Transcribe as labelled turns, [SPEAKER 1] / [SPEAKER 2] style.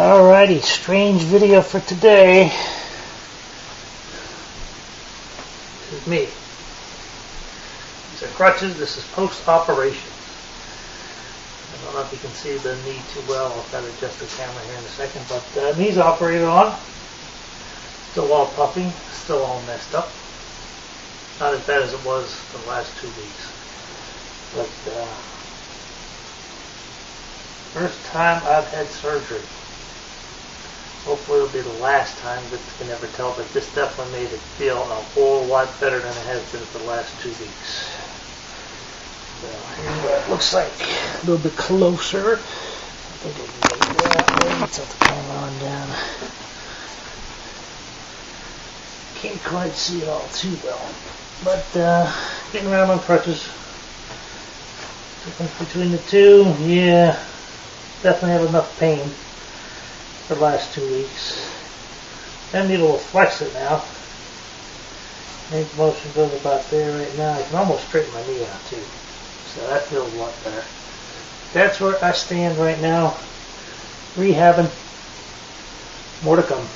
[SPEAKER 1] Alrighty, strange video for today. This is me. These are crutches. This is post-operation. I don't know if you can see the knee too well. I'll try to adjust the camera here in a second. But uh, knee's operated on. Still all puffy. Still all messed up. Not as bad as it was the last two weeks. But uh, first time I've had surgery. Hopefully it'll be the last time, but you can never tell. But this definitely made it feel a whole lot better than it has been for the last two weeks. So here's it looks like a little bit closer. I think I can get that way. Have the camera on down. Can't quite see it all too well. But uh, getting around on crutches. Difference between the two, yeah, definitely have enough pain the last two weeks. I'm able to flex it now. Of motion goes about there right now. I can almost straighten my knee out too. So that feels a lot better. That's where I stand right now. Rehabbing. More to come.